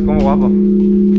como guapo.